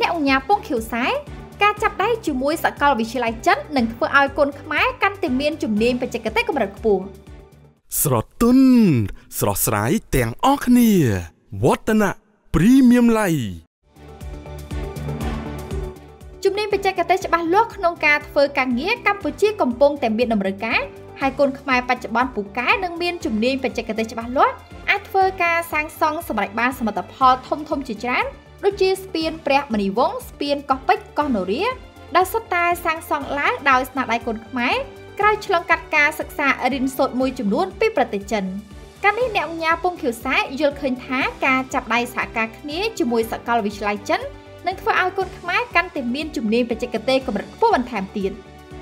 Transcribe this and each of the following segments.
អ្នកអញ្ញាពងខៀវសែការចាប់ដៃជាមួយសាកលវិទ្យាល័យចិននឹងធ្វើឲ្យកូនខ្មែរកាន់តែមានជំនាញបច្ចេកទេសកម្រិតខ្ពស់ស្រទន់ស្រស់ស្រាយទាំងអស់គ្នាវឌ្ឍនៈព្រីមៀមឡៃជំនាញបច្ចេកទេសច្បាស់លាស់ក្នុងការធ្វើការងារកម្ពុជាកំពុងតែមានតម្រូវការហើយកូនខ្មែរបច្ចុប្បន្នពូកែនឹងមានជំនាញបច្ចេកទេសច្បាស់លាស់អាចធ្វើការសាងសង់សម្រាប់បានសមិទ្ធផលធំធំជាច្រើន ដូចជាស្ពានព្រះមនីវងស្ពានកោះពេជ្រកោះនរាដែលសុទ្ធតែសាងសង់ឡើងដោយស្នាដៃកូនខ្មែរក្រោយឆ្លងកាត់ការសិក្សារៀនសូត្រមួយចំនួនពីប្រទេសចិនកាលនេះអ្នកញ៉ាពងខៀវសែយល់ឃើញថាការចាប់ដៃសហការគ្នាជាមួយសាកលវិទ្យាល័យចិននឹងធ្វើឲ្យកូនខ្មែរកាន់តែមានជំនាញបច្ចេកទេសកម្រិតខ្ពស់បន្ថែមទៀត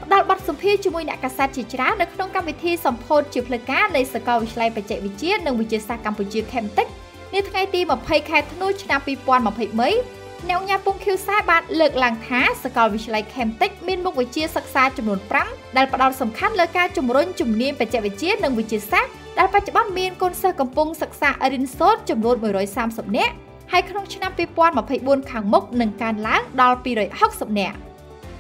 ផ្ដល់បទសម្ភាសជាមួយអ្នកកាសែតជាច្រើននៅក្នុងកម្មវិធីសម្ពោធជាផ្លូវការនៃសាកលវិទ្យាល័យបច្ចេកវិទ្យានិងវិទ្យាសាស្ត្រកម្ពុជា Chemtech នាថ្ងៃទី20ខែធ្នូឆ្នាំ2023អ្នកញ៉ាពងខៀវសាយបានលើកឡើងថាសាកលវិទ្យាល័យ Chemtech មានមុខវិជ្ជាសិក្សាចំនួន5ដែលផ្ដោតសំខាន់លើការជំរុញជំនាញបច្ចេកវិទ្យានិងវិទ្យាសាស្ត្រដែលបច្ចុប្បន្នមានកូនសិស្សកំពុងសិក្សារៀនសូត្រចំនួន130នាក់ហើយក្នុងឆ្នាំ2024ខាងមុខនឹងកើនឡើងដល់260នាក់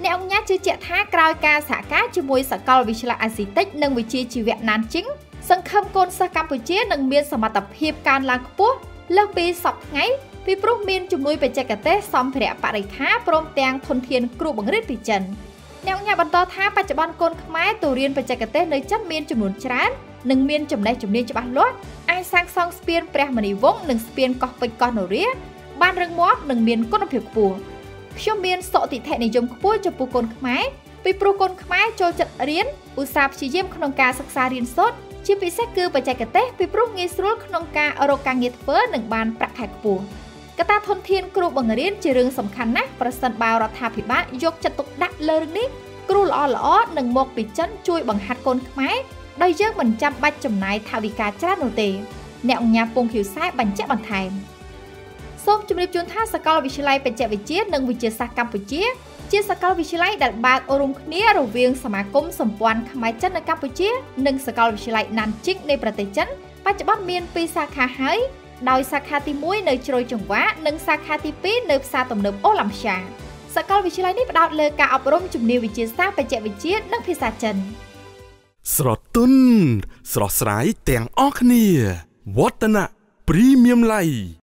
អ្នកអង្គញាជឿជាក់ថាក្រោយការសហការជាមួយសាកលវិទ្យាល័យអាស៊ីតិចនិងវិទ្យាជីវៈណានជីង សង្ឃឹមកូនសិស្សកម្ពុជានឹងមានសមត្ថភាពកើនឡើងខ្ពស់លើសពីសពថ្ងៃពីព្រោះមានជំនួយបច្ចេកទេសសម្ភារៈបរិខាព្រមទាំងធនធានគ្រូបង្រៀនពីចិនអ្នកញ៉ាបន្តថាបច្ចុប្បន្នកូនខ្មែរទៅរៀនបច្ចេកទេសនៅចិនមានចំនួនច្រើននិងមានចំណេះជំនាញច្បាស់លាស់អាចសាងសង់ស្ពានព្រះមនីវងនិងស្ពានកោះពេជ្រកោះនរាបានរឹងមាំនិងមានគុណភាពខ្ពស់ខ្ញុំមានសុតិធិនិយមខ្ពស់ចំពោះកូនខ្មែរ ពីព្រោះកូនខ្មែរចូលចិត្តរៀនឧស្សាហ៍ព្យាយាមក្នុងការសិក្សារៀនសូត្រជាពិសេសគឺបច្ចេកទេសពីព្រោះងាយស្រួលក្នុងការរកការងារធ្វើនិងបានប្រាក់ខែខ្ពស់កត្តាធនធានគ្រូបង្រៀនជារឿងសំខាន់ណាស់ប្រសិនបើរដ្ឋាភិបាលយកចិត្តទុកដាក់លើរឿងនេះគ្រូល្អល្អនឹងមកពីចិនជួយបង្ហាត់កូនខ្មែរដោយយើងមិនចាំបាច់ចំណាយថវិកាច្រើននោះទេអ្នកអញ្ញាពងខៀវសែបញ្ជាក់បន្ថែមសូមជម្រាបជូនថាសាកលវិទ្យាល័យបច្ចេកវិទ្យានិងវិទ្យាសាស្ត្រកម្ពុជា ជាសាកលវិទ្យាល័យដែលបើករួមគ្នារវាងសមាគមសម្ព័ន្ធខ្មែរចិននៅកម្ពុជា និងសាកលវិទ្យាល័យណានជីកនៃប្រទេសចិនបច្ចុប្បន្នមាន2សាខាហើយដោយសាខាទី1នៅជ្រោយចង្វានិងសាខាទី2នៅផ្សារទំនើបអូឡាំផ្សាសាកលវិទ្យាល័យនេះផ្ដោតលើការអប់រំជំនាញវិទ្យាសាស្ត្របច្ចេកវិទ្យានិងភាសាចិនស្រទន់ស្រស់ស្រាយទាំងអស់គ្នាវឌ្ឍនៈព្រីមៀមឡៃ